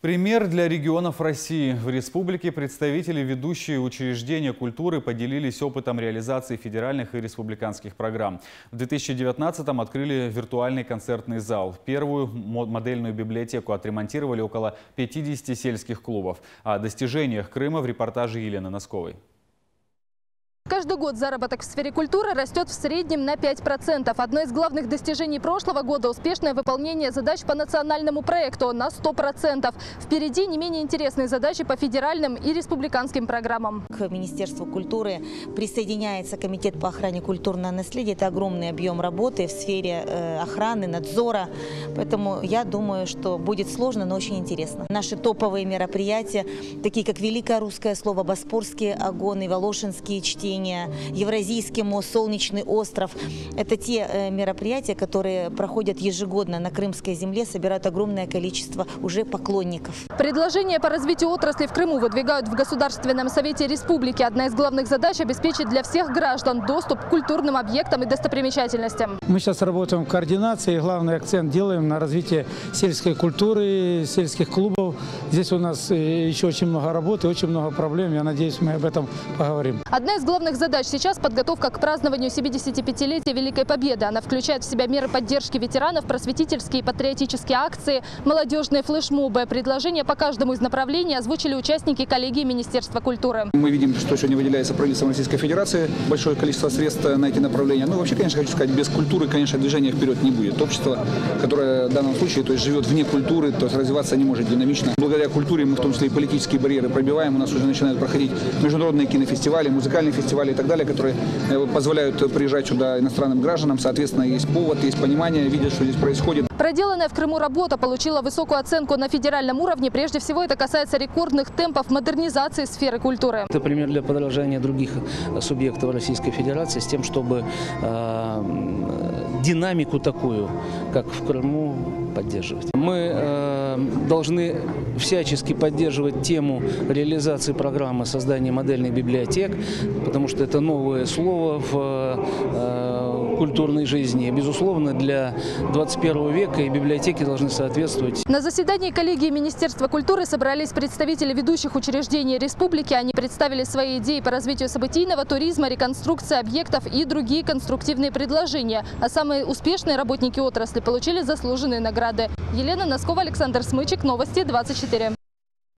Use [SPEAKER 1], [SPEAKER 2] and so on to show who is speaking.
[SPEAKER 1] Пример для регионов России. В республике представители ведущие учреждения культуры поделились опытом реализации федеральных и республиканских программ. В 2019-м открыли виртуальный концертный зал. Первую модельную библиотеку отремонтировали около 50 сельских клубов. О достижениях Крыма в репортаже Елены Носковой.
[SPEAKER 2] Каждый год заработок в сфере культуры растет в среднем на 5%. Одно из главных достижений прошлого года – успешное выполнение задач по национальному проекту на 100%. Впереди не менее интересные задачи по федеральным и республиканским программам.
[SPEAKER 3] К Министерству культуры присоединяется Комитет по охране культурного наследия. Это огромный объем работы в сфере э, охраны, надзора. Поэтому я думаю, что будет сложно, но очень интересно. Наши топовые мероприятия, такие как Великое русское слово, Боспорские огоны, Волошинские чтения, Евровидение, Евразийский мост, Солнечный остров. Это те э, мероприятия, которые проходят ежегодно на Крымской земле, собирают огромное количество уже поклонников.
[SPEAKER 2] Предложения по развитию отрасли в Крыму выдвигают в Государственном совете республики. Одна из главных задач – обеспечить для всех граждан доступ к культурным объектам и достопримечательностям.
[SPEAKER 4] Мы сейчас работаем в координации, и главный акцент делаем на развитие сельской культуры, сельских клубов. Здесь у нас э, еще очень много работы, очень много проблем. Я надеюсь, мы об этом поговорим.
[SPEAKER 2] Одна из главных задач сейчас подготовка к празднованию 75-летия Великой Победы. Она включает в себя меры поддержки ветеранов, просветительские и патриотические акции, молодежные флешмобы. Предложения по каждому из направлений озвучили участники коллегии Министерства культуры.
[SPEAKER 5] Мы видим, что сегодня выделяется правительством Российской Федерации большое количество средств на эти направления. Ну, вообще, конечно, хочу сказать, без культуры, конечно, движения вперед не будет. Общество, которое в данном случае то есть, живет вне культуры, то есть развиваться не может динамично. Благодаря культуре мы в том числе и политические барьеры пробиваем. У нас уже начинают проходить международные кинофестивали, музыкальные фестивали фестивали и так далее, которые э, позволяют приезжать сюда иностранным гражданам. Соответственно, есть повод, есть понимание, видят, что здесь происходит.
[SPEAKER 2] Проделанная в Крыму работа получила высокую оценку на федеральном уровне. Прежде всего, это касается рекордных темпов модернизации сферы культуры.
[SPEAKER 6] Это пример для подражания других субъектов Российской Федерации с тем, чтобы э, динамику такую, как в Крыму, поддерживать. Мы э, должны всячески поддерживать тему реализации программы создания модельных библиотек, потому что это новое слово в э, культурной жизни. Безусловно, для 21 века и библиотеки должны соответствовать.
[SPEAKER 2] На заседании коллегии Министерства культуры собрались представители ведущих учреждений республики. Они представили свои идеи по развитию событийного туризма, реконструкции объектов и другие конструктивные предложения. А самые успешные работники отрасли получили заслуженные награды. Елена Носкова, Александр Смычек. Новости 24.